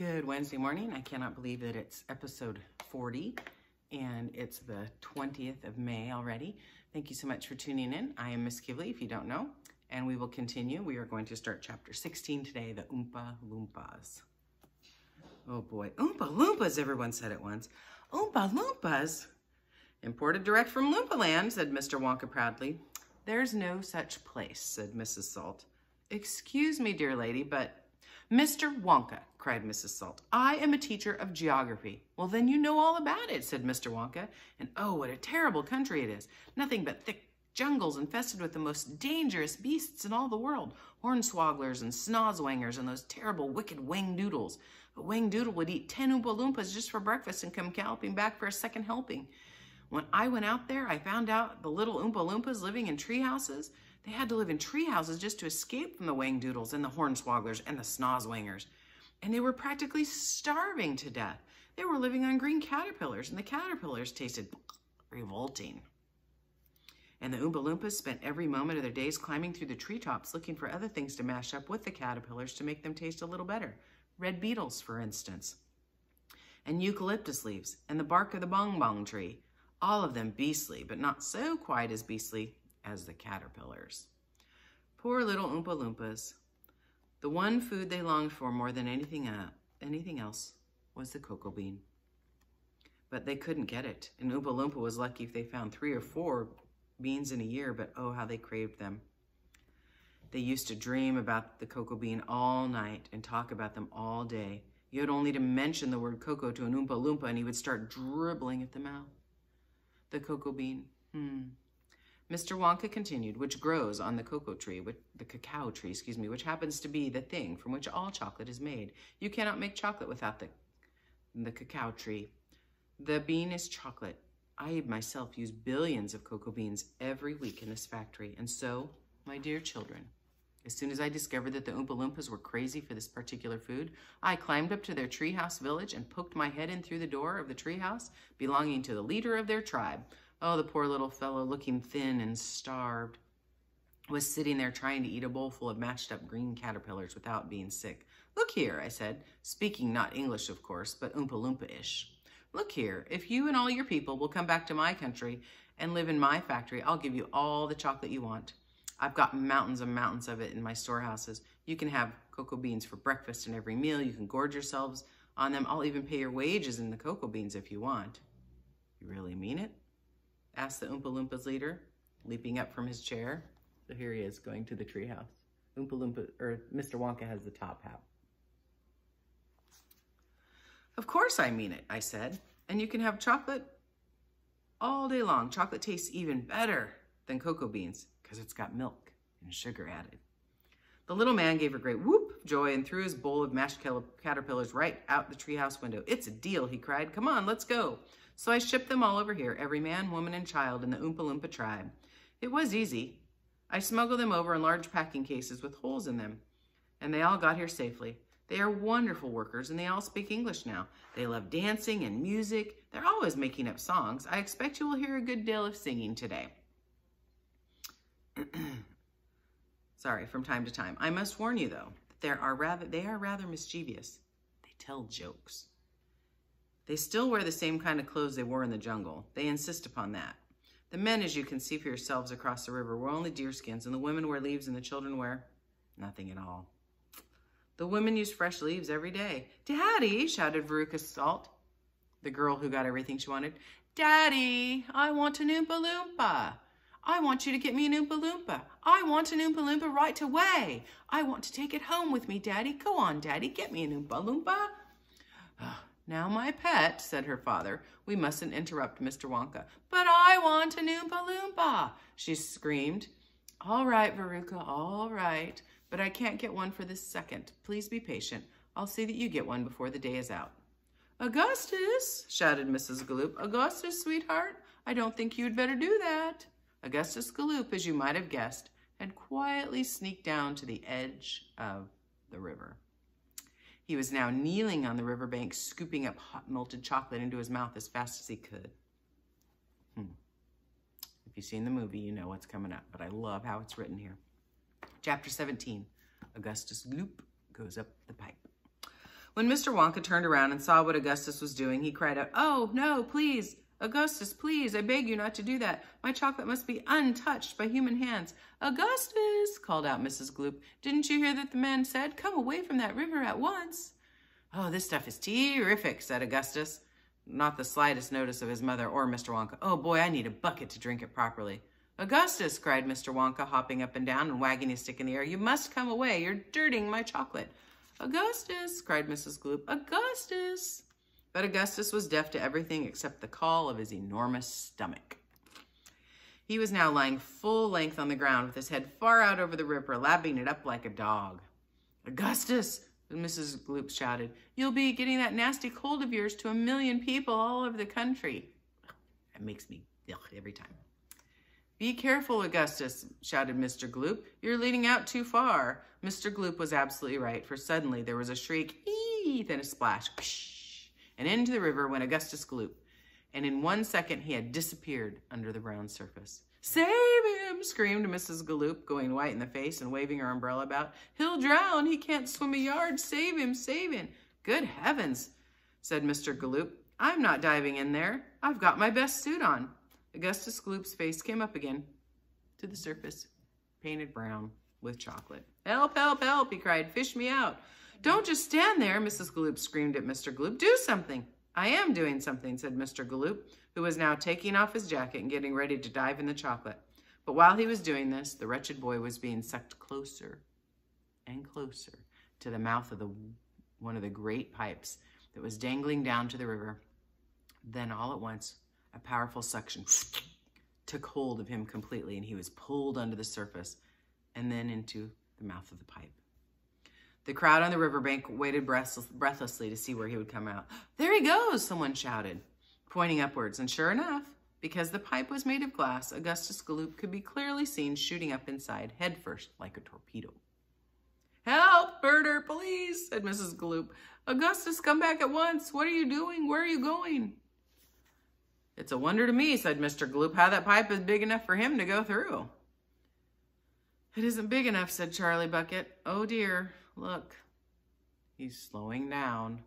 Good Wednesday morning. I cannot believe that it's episode 40 and it's the 20th of May already. Thank you so much for tuning in. I am Miss Kivley, if you don't know, and we will continue. We are going to start chapter 16 today, the Oompa Loompas. Oh boy, Oompa Loompas, everyone said it once. Oompa Loompas? Imported direct from Loompaland, said Mr. Wonka proudly. There's no such place, said Mrs. Salt. Excuse me, dear lady, but Mr. Wonka, cried Mrs. Salt, I am a teacher of geography. Well, then you know all about it, said Mr. Wonka. And oh, what a terrible country it is. Nothing but thick jungles infested with the most dangerous beasts in all the world. Hornswogglers and snozzwangers and those terrible wicked wing doodles. But Whangdoodle would eat 10 Oompa Loompas just for breakfast and come galloping back for a second helping. When I went out there, I found out the little Oompa Loompas living in tree houses. They had to live in tree houses just to escape from the Whangdoodles and the Hornswogglers and the Snozzwangers. And they were practically starving to death. They were living on green caterpillars, and the caterpillars tasted revolting. And the Oompa Loompas spent every moment of their days climbing through the treetops looking for other things to mash up with the caterpillars to make them taste a little better. Red beetles, for instance. And eucalyptus leaves, and the bark of the bong bong tree. All of them beastly, but not so quite as beastly as the caterpillars. Poor little Oompa Loompas. The one food they longed for more than anything, uh, anything else was the cocoa bean. But they couldn't get it, and Oompa Loompa was lucky if they found three or four beans in a year, but oh, how they craved them. They used to dream about the cocoa bean all night and talk about them all day. You had only to mention the word cocoa to an Oompa Loompa and he would start dribbling at the mouth. The cocoa bean, hmm, Mr. Wonka continued, which grows on the cocoa tree, which, the cacao tree, excuse me, which happens to be the thing from which all chocolate is made. You cannot make chocolate without the, the cacao tree. The bean is chocolate. I myself use billions of cocoa beans every week in this factory. And so, my dear children, as soon as I discovered that the Oompa Loompas were crazy for this particular food, I climbed up to their treehouse village and poked my head in through the door of the treehouse belonging to the leader of their tribe, Oh, the poor little fellow, looking thin and starved, was sitting there trying to eat a bowl full of mashed up green caterpillars without being sick. Look here, I said, speaking not English, of course, but Oompa Loompa-ish. Look here, if you and all your people will come back to my country and live in my factory, I'll give you all the chocolate you want. I've got mountains and mountains of it in my storehouses. You can have cocoa beans for breakfast and every meal. You can gorge yourselves on them. I'll even pay your wages in the cocoa beans if you want. You really mean it? Asked the Oompa Loompas leader, leaping up from his chair. So here he is going to the treehouse. Oompa Loompa, or Mr. Wonka has the top hat. Of course I mean it, I said. And you can have chocolate all day long. Chocolate tastes even better than cocoa beans because it's got milk and sugar added. The little man gave a great whoop of joy and threw his bowl of mashed caterpillars right out the treehouse window. It's a deal, he cried. Come on, let's go. So I shipped them all over here, every man, woman, and child in the Oompa Loompa tribe. It was easy. I smuggled them over in large packing cases with holes in them, and they all got here safely. They are wonderful workers, and they all speak English now. They love dancing and music. They're always making up songs. I expect you will hear a good deal of singing today. Sorry, from time to time. I must warn you, though, that there are rather, they are rather mischievous. They tell jokes. They still wear the same kind of clothes they wore in the jungle. They insist upon that. The men, as you can see for yourselves across the river, wear only deerskins, and the women wear leaves, and the children wear nothing at all. The women use fresh leaves every day. Daddy, shouted Veruca Salt, the girl who got everything she wanted. Daddy, I want an Oompa Loompa. I want you to get me an Oompa Loompa. I want an Oompa Loompa right away. I want to take it home with me, Daddy. Go on, Daddy, get me an Oompa Loompa. Ah, Now, my pet, said her father, we mustn't interrupt Mr. Wonka. But I want an Oompa Loompa, she screamed. All right, Veruca, all right. But I can't get one for this second. Please be patient. I'll see that you get one before the day is out. Augustus, shouted Mrs. Gloop. Augustus, sweetheart, I don't think you'd better do that. Augustus Gloop, as you might have guessed, had quietly sneaked down to the edge of the river. He was now kneeling on the riverbank, scooping up hot melted chocolate into his mouth as fast as he could. Hmm. If you've seen the movie, you know what's coming up, but I love how it's written here. Chapter 17, Augustus Gloop goes up the pipe. When Mr. Wonka turned around and saw what Augustus was doing, he cried out, Oh, no, please, Augustus, please, I beg you not to do that. My chocolate must be untouched by human hands. Augustus, called out Mrs. Gloop, didn't you hear that the man said, come away from that river at once? Oh, this stuff is terrific, said Augustus. Not the slightest notice of his mother or Mr. Wonka. Oh, boy, I need a bucket to drink it properly. Augustus, cried Mr. Wonka, hopping up and down and wagging his stick in the air, you must come away. You're dirtying my chocolate. Augustus, cried Mrs. Gloop, Augustus. But Augustus was deaf to everything except the call of his enormous stomach. He was now lying full length on the ground with his head far out over the river, lapping it up like a dog. Augustus, Mrs. Gloop shouted, you'll be getting that nasty cold of yours to a million people all over the country. That makes me ugh, every time. Be careful, Augustus, shouted Mr. Gloop. You're leading out too far. Mr. Gloop was absolutely right, for suddenly there was a shriek, ee, then a splash, whoosh, and into the river went Augustus Gloop. And in one second he had disappeared under the brown surface. Save him, screamed Mrs. Gloop, going white in the face and waving her umbrella about. He'll drown. He can't swim a yard. Save him, save him. Good heavens, said Mr. Gloop. I'm not diving in there. I've got my best suit on. Augustus Gloop's face came up again to the surface, painted brown with chocolate. Help, help, help, he cried. Fish me out. Don't just stand there, Mrs. Gloop screamed at Mr. Gloop. Do something. I am doing something, said Mr. Gloop, who was now taking off his jacket and getting ready to dive in the chocolate. But while he was doing this, the wretched boy was being sucked closer and closer to the mouth of the one of the great pipes that was dangling down to the river. Then all at once, a powerful suction took hold of him completely, and he was pulled under the surface and then into the mouth of the pipe. The crowd on the riverbank waited breathlessly to see where he would come out. There he goes, someone shouted, pointing upwards. And sure enough, because the pipe was made of glass, Augustus Gloop could be clearly seen shooting up inside, headfirst, like a torpedo. Help, murder, please, said Mrs. Gloop. Augustus, come back at once. What are you doing? Where are you going? It's a wonder to me, said Mr. Gloop, how that pipe is big enough for him to go through. It isn't big enough, said Charlie Bucket. Oh dear, look. He's slowing down.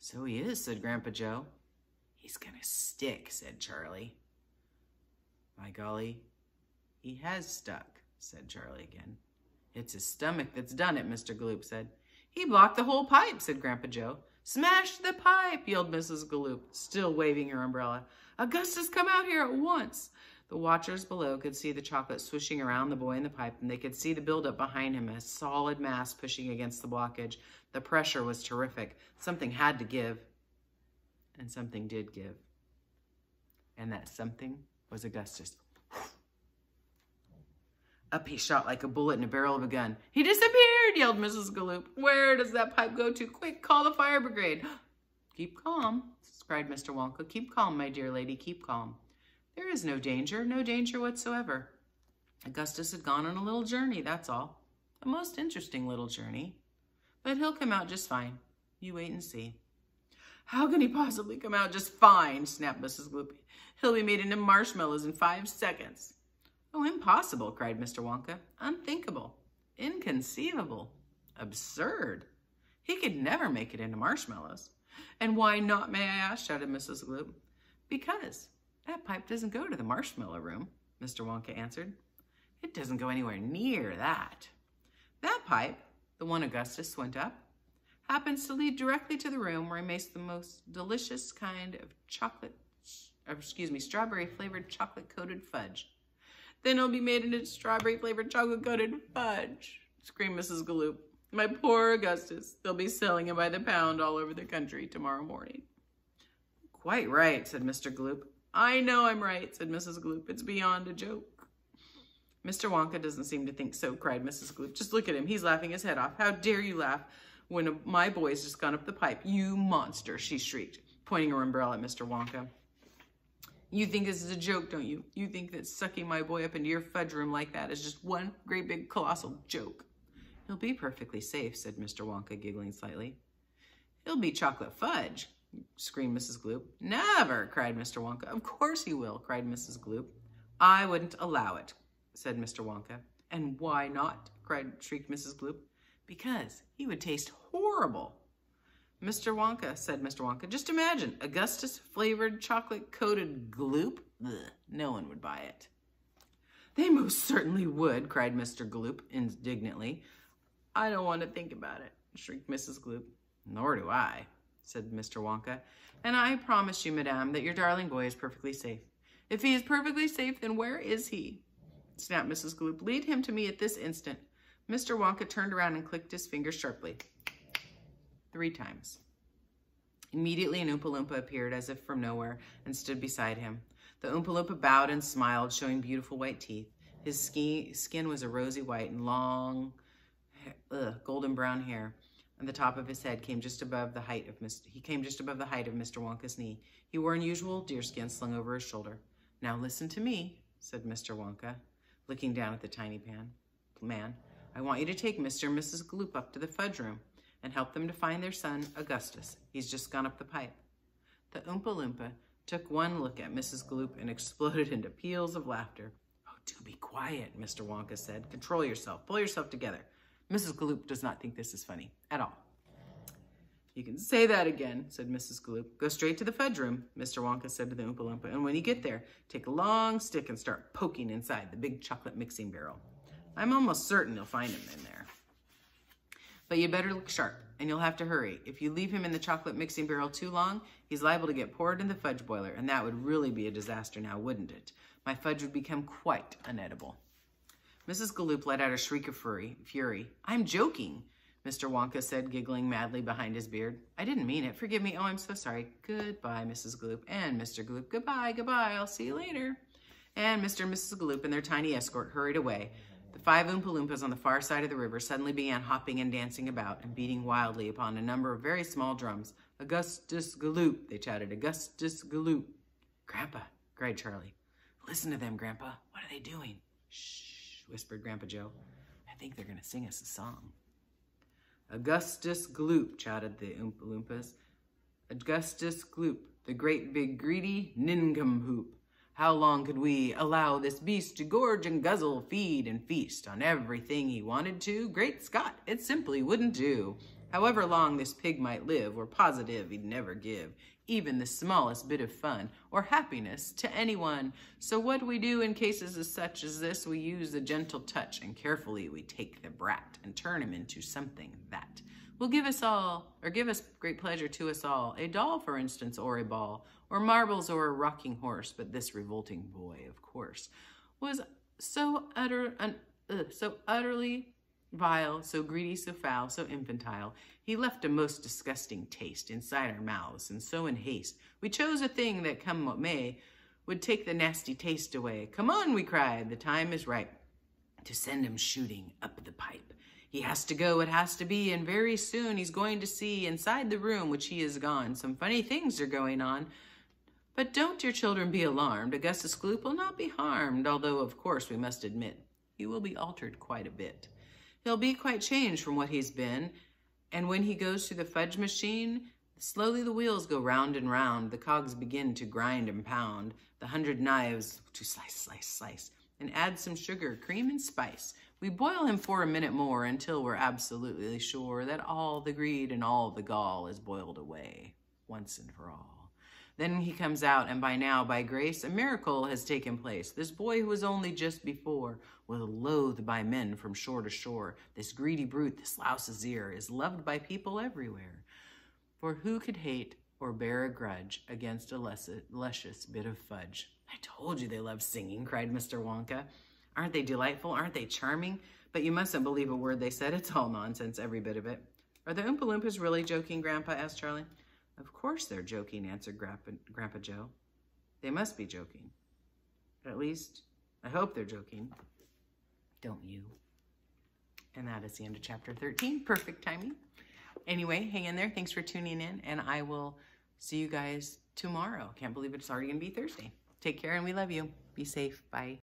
So he is, said Grandpa Joe. He's gonna stick, said Charlie. By golly, he has stuck, said Charlie again. It's his stomach that's done it, Mr. Gloop said. He blocked the whole pipe, said Grandpa Joe. Smash the pipe, yelled Mrs. Gloop, still waving her umbrella. Augustus, come out here at once. The watchers below could see the chocolate swishing around the boy in the pipe, and they could see the buildup behind him, a solid mass pushing against the blockage. The pressure was terrific. Something had to give, and something did give. And that something was Augustus. Up he shot like a bullet in a barrel of a gun. He disappeared, yelled Mrs. Gloop. Where does that pipe go to? Quick, call the fire brigade. Keep calm, cried Mr. Wonka. Keep calm, my dear lady, keep calm. There is no danger, no danger whatsoever. Augustus had gone on a little journey, that's all. A most interesting little journey. But he'll come out just fine. You wait and see. How can he possibly come out just fine, snapped Mrs. Gloopy. He'll be made into marshmallows in five seconds. Oh, impossible, cried Mr. Wonka. Unthinkable. Inconceivable. Absurd. He could never make it into marshmallows. And why not, may I ask, shouted Mrs. Gloop. Because that pipe doesn't go to the marshmallow room, Mr. Wonka answered. It doesn't go anywhere near that. That pipe, the one Augustus went up, happens to lead directly to the room where he makes the most delicious kind of chocolate, or excuse me, strawberry flavored chocolate coated fudge. Then it'll be made into strawberry flavored chocolate coated fudge, screamed Mrs. Gloop. My poor Augustus. They'll be selling it by the pound all over the country tomorrow morning. Quite right, said Mr. Gloop. I know I'm right, said Mrs. Gloop. It's beyond a joke. Mr. Wonka doesn't seem to think so, cried Mrs. Gloop. Just look at him. He's laughing his head off. How dare you laugh when a, my boy's just gone up the pipe? You monster, she shrieked, pointing her umbrella at Mr. Wonka. You think this is a joke, don't you? You think that sucking my boy up into your fudge room like that is just one great big colossal joke. He'll be perfectly safe, said Mr. Wonka, giggling slightly. He'll be chocolate fudge, screamed Mrs. Gloop. Never, cried Mr. Wonka. Of course he will, cried Mrs. Gloop. I wouldn't allow it, said Mr. Wonka. And why not? cried shrieked Mrs. Gloop. Because he would taste horrible. Mr. Wonka, said Mr. Wonka, just imagine, Augustus flavored chocolate coated gloop. Ugh, no one would buy it. They most certainly would, cried Mr. Gloop indignantly. I don't want to think about it, shrieked Mrs. Gloop. Nor do I, said Mr. Wonka. And I promise you, madame, that your darling boy is perfectly safe. If he is perfectly safe, then where is he? snapped Mrs. Gloop. Lead him to me at this instant. Mr. Wonka turned around and clicked his fingers sharply. Three times. Immediately, an Oompa Loompa appeared as if from nowhere and stood beside him. The Oompa Loompa bowed and smiled, showing beautiful white teeth. His ski, skin was a rosy white and long, ugh, golden brown hair. And the top of his head came just above the height of Mr. He came just above the height of Mr. Wonka's knee. He wore unusual deerskin slung over his shoulder. Now listen to me, said Mr. Wonka, looking down at the tiny pan, man. I want you to take Mr. and Mrs. Gloop up to the fudge room and help them to find their son, Augustus. He's just gone up the pipe. The Oompa Loompa took one look at Mrs. Gloop and exploded into peals of laughter. Oh, do be quiet, Mr. Wonka said. Control yourself. Pull yourself together. Mrs. Gloop does not think this is funny at all. You can say that again, said Mrs. Gloop. Go straight to the fudge room, Mr. Wonka said to the Oompa Loompa. And when you get there, take a long stick and start poking inside the big chocolate mixing barrel. I'm almost certain you'll find him in there. But you better look sharp, and you'll have to hurry. If you leave him in the chocolate mixing barrel too long, he's liable to get poured in the fudge boiler, and that would really be a disaster now, wouldn't it? My fudge would become quite unedible. Mrs. Gloop let out a shriek of fury. I'm joking, Mr. Wonka said, giggling madly behind his beard. I didn't mean it. Forgive me. Oh, I'm so sorry. Goodbye, Mrs. Gloop and Mr. Gloop. Goodbye, goodbye. I'll see you later. And Mr. and Mrs. Gloop and their tiny escort hurried away, the five Oompa Loompas on the far side of the river suddenly began hopping and dancing about and beating wildly upon a number of very small drums. Augustus Gloop, they chatted. Augustus Gloop. Grandpa, cried Charlie. Listen to them, Grandpa. What are they doing? Shh, whispered Grandpa Joe. I think they're going to sing us a song. Augustus Gloop, chatted the Oompa Loompas. Augustus Gloop, the great big greedy nincompoop. How long could we allow this beast to gorge and guzzle, feed and feast on everything he wanted to? Great Scott, it simply wouldn't do. However long this pig might live, we're positive he'd never give even the smallest bit of fun or happiness to anyone. So what do we do in cases as such as this? We use a gentle touch and carefully we take the brat and turn him into something that will give us all, or give us great pleasure to us all, a doll, for instance, or a ball, or marbles, or a rocking horse. But this revolting boy, of course, was so utter, uh, so utterly vile, so greedy, so foul, so infantile. He left a most disgusting taste inside our mouths, and so in haste, we chose a thing that, come what may, would take the nasty taste away. Come on, we cried, the time is ripe to send him shooting up the pipe. He has to go, it has to be, and very soon he's going to see inside the room which he has gone. Some funny things are going on. But don't your children be alarmed. Augustus Gloop will not be harmed, although, of course, we must admit he will be altered quite a bit. He'll be quite changed from what he's been, and when he goes through the fudge machine, slowly the wheels go round and round, the cogs begin to grind and pound, the hundred knives to slice, slice, slice, and add some sugar, cream, and spice. We boil him for a minute more until we're absolutely sure that all the greed and all the gall is boiled away once and for all. Then he comes out, and by now, by grace, a miracle has taken place. This boy who was only just before was loathed by men from shore to shore. This greedy brute, this Louse's-ear, is loved by people everywhere. For who could hate or bear a grudge against a luscious bit of fudge? I told you they love singing, cried Mr. Wonka. Aren't they delightful? Aren't they charming? But you mustn't believe a word they said. It's all nonsense, every bit of it. Are the Oompa Loompas really joking, Grandpa? asked Charlie. Of course they're joking, answered Grandpa, Grandpa Joe. They must be joking. At least, I hope they're joking. Don't you? And that is the end of chapter 13. Perfect timing. Anyway, hang in there. Thanks for tuning in, and I will see you guys tomorrow. Can't believe it's already going to be Thursday. Take care, and we love you. Be safe. Bye.